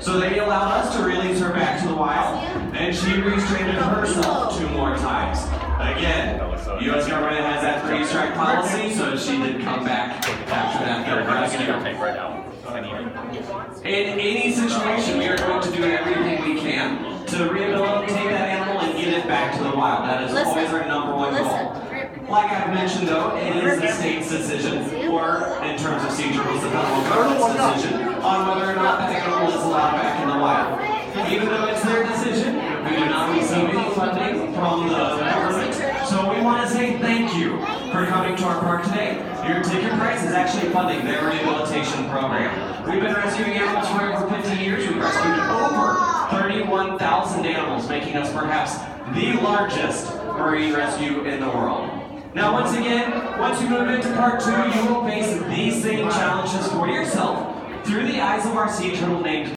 So they allowed us to release her back to the wild, and she restranded herself two more times. Again, U.S. government has that three strike policy, so she did come back after that third rescue. right now. I need it. In any situation, we are going to do everything we can to rehabilitate that animal and get it back to the wild. That is Listen. always our number one goal. Like I've mentioned though, it is the state's decision, or in terms of seizure, it's the federal government's decision on whether or not that animal is allowed back in the wild. Even though it's their decision, we do not receive any funding from the government. So we want to say thank you for coming to our park today. Your ticket price is actually funding their rehabilitation program. We've been rescuing animals for over 15 years. We've rescued over 31,000 animals, making us perhaps the largest marine rescue in the world. Now, once again, once you move into part two, you will face these same challenges for yourself through the eyes of our sea turtle named